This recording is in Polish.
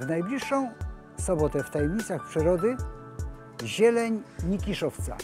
W najbliższą sobotę w Tajemnicach Przyrody zieleń Nikiszowca.